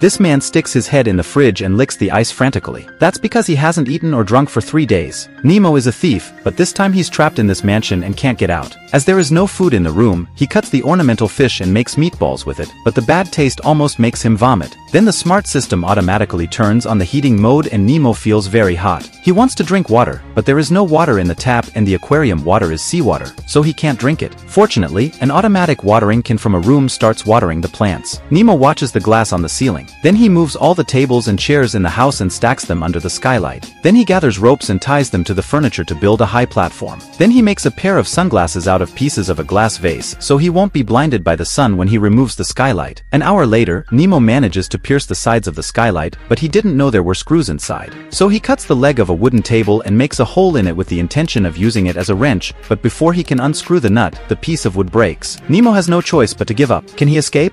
This man sticks his head in the fridge and licks the ice frantically. That's because he hasn't eaten or drunk for three days. Nemo is a thief, but this time he's trapped in this mansion and can't get out. As there is no food in the room, he cuts the ornamental fish and makes meatballs with it, but the bad taste almost makes him vomit. Then the smart system automatically turns on the heating mode and Nemo feels very hot. He wants to drink water, but there is no water in the tap and the aquarium water is seawater, so he can't drink it. Fortunately, an automatic watering can from a room starts watering the plants. Nemo watches the glass on the ceiling. Then he moves all the tables and chairs in the house and stacks them under the skylight. Then he gathers ropes and ties them to the furniture to build a high platform. Then he makes a pair of sunglasses out of pieces of a glass vase so he won't be blinded by the sun when he removes the skylight. An hour later, Nemo manages to pierce the sides of the skylight, but he didn't know there were screws inside. So he cuts the leg of a wooden table and makes a hole in it with the intention of using it as a wrench, but before he can unscrew the nut, the piece of wood breaks. Nemo has no choice but to give up. Can he escape?